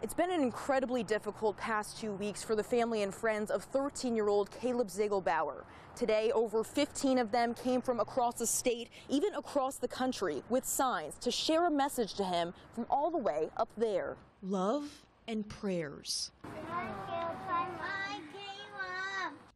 It's been an incredibly difficult past two weeks for the family and friends of 13 year old Caleb Ziegelbauer. Today, over 15 of them came from across the state, even across the country, with signs to share a message to him from all the way up there. Love and prayers.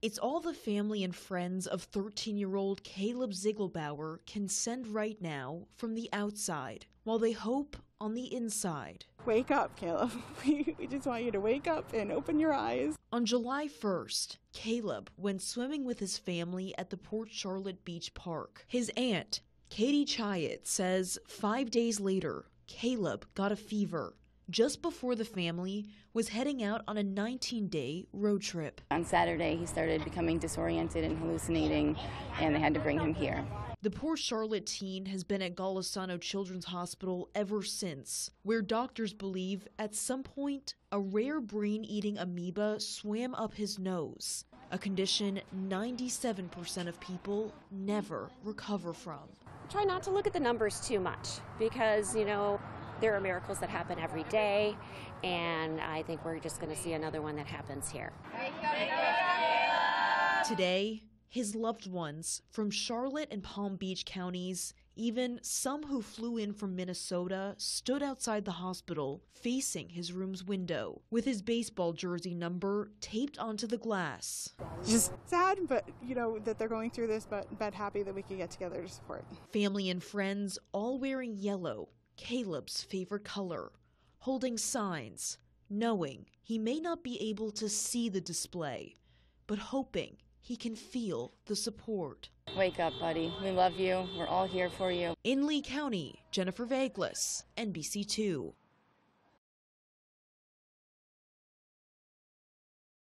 It's all the family and friends of 13 year old Caleb Ziegelbauer can send right now from the outside, while they hope on the inside. Wake up, Caleb. We, we just want you to wake up and open your eyes. On July 1st, Caleb went swimming with his family at the Port Charlotte Beach Park. His aunt, Katie Chiat, says five days later, Caleb got a fever just before the family was heading out on a 19 day road trip. On Saturday, he started becoming disoriented and hallucinating, and they had to bring him here. The Port Charlotte teen has been at Golisano Children's Hospital ever since, where doctors believe at some point a rare brain eating amoeba swam up his nose, a condition 97% of people never recover from. Try not to look at the numbers too much because, you know, there are miracles that happen every day, and I think we're just going to see another one that happens here. Today, his loved ones from Charlotte and Palm Beach counties, even some who flew in from Minnesota, stood outside the hospital facing his room's window with his baseball jersey number taped onto the glass. Just sad, but you know that they're going through this, but but happy that we could get together to support. Family and friends all wearing yellow, Caleb's favorite color, holding signs, knowing he may not be able to see the display, but hoping he can feel the support. Wake up, buddy. We love you. We're all here for you. In Lee County, Jennifer Vaglis, NBC2.